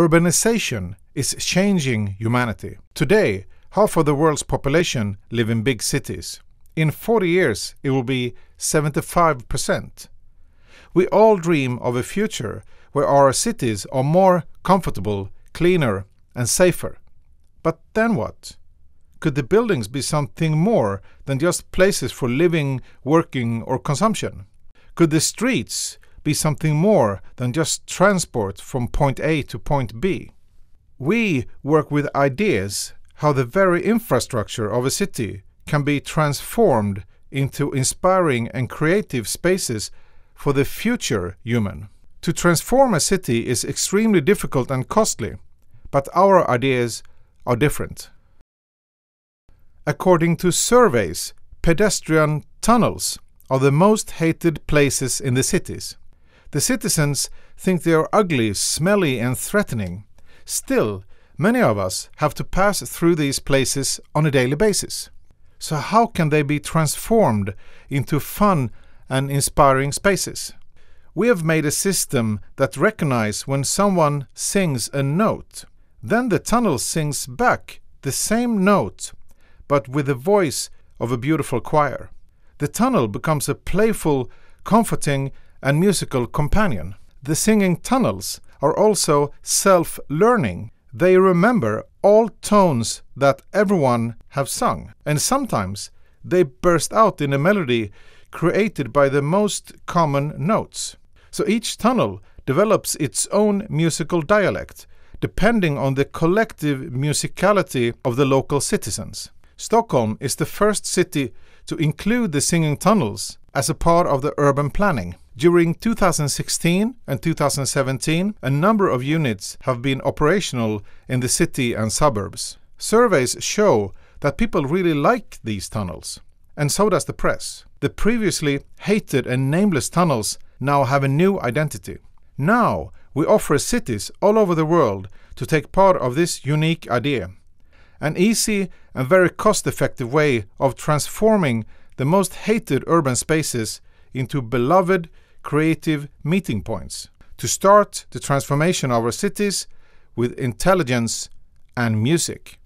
Urbanization is changing humanity. Today, half of the world's population live in big cities. In 40 years, it will be 75%. We all dream of a future where our cities are more comfortable, cleaner, and safer. But then what? Could the buildings be something more than just places for living, working, or consumption? Could the streets be something more than just transport from point A to point B? We work with ideas how the very infrastructure of a city can be transformed into inspiring and creative spaces for the future human. To transform a city is extremely difficult and costly, but our ideas are different. According to surveys, pedestrian tunnels are the most hated places in the cities. The citizens think they are ugly, smelly, and threatening. Still, many of us have to pass through these places on a daily basis. So, how can they be transformed into fun and inspiring spaces? We have made a system that recognizes when someone sings a note. Then the tunnel sings back the same note, but with the voice of a beautiful choir. The tunnel becomes a playful, comforting, and musical companion. The singing tunnels are also self learning. They remember all tones that everyone have sung, and sometimes they burst out in a melody created by the most common notes. So each tunnel develops its own musical dialect, depending on the collective musicality of the local citizens. Stockholm is the first city to include the singing tunnels as a part of the urban planning. During 2016 and 2017, a number of units have been operational in the city and suburbs. Surveys show that people really like these tunnels, and so does the press. The previously hated and nameless tunnels now have a new identity. Now, we offer cities all over the world to take part of this unique idea. An easy and very cost effective way of transforming the most hated urban spaces into beloved, creative meeting points to start the transformation of our cities with intelligence and music.